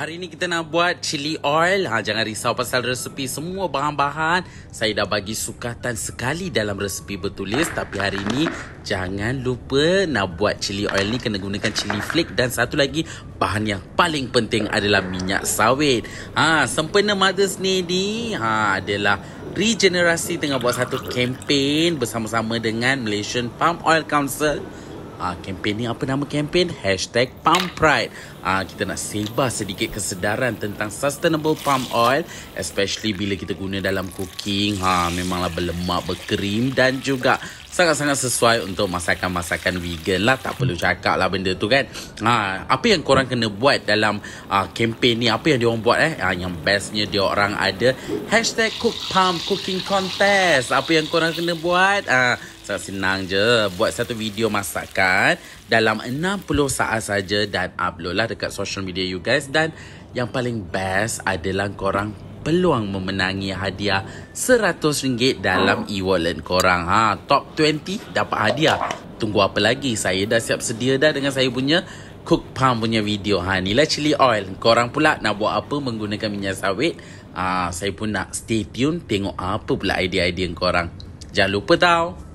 Hari ni kita nak buat chili oil. Ha, jangan risau pasal resepi. Semua bahan-bahan saya dah bagi sukatan sekali dalam resepi bertulis. Tapi hari ni jangan lupa nak buat chili oil ni kena gunakan chili flake. Dan satu lagi bahan yang paling penting adalah minyak sawit. Ha, sempena Mother's Day ni ha, adalah regenerasi tengah buat satu kempen bersama-sama dengan Malaysian Palm Oil Council Ah, kempen ni apa nama kempen? Hashtag Palm Pride. Ah, kita nak sebar sedikit kesedaran tentang sustainable palm oil. Especially bila kita guna dalam cooking. Ha, memanglah berlemak, berkrim dan juga sangat-sangat sesuai untuk masakan-masakan vegan lah. Tak perlu cakap lah benda tu kan. Ha, apa yang korang kena buat dalam uh, kempen ni? Apa yang diorang buat eh? Ha, yang bestnya diorang ada hashtag cook palm cooking contest. Apa yang korang kena buat? Ha, Sangat senang je buat satu video masakan dalam 60 saat saja dan upload lah dekat social media you guys dan yang paling best adalah korang peluang memenangi hadiah RM100 dalam e-wallet korang. Ha, top 20 dapat hadiah. Tunggu apa lagi? Saya dah siap sedia dah dengan saya punya cook palm punya video. Ha, inilah chili oil. Korang pula nak buat apa menggunakan minyak sawit? Ha, saya pun nak stay tune tengok apa pula idea-idea korang. Jangan lupa tau.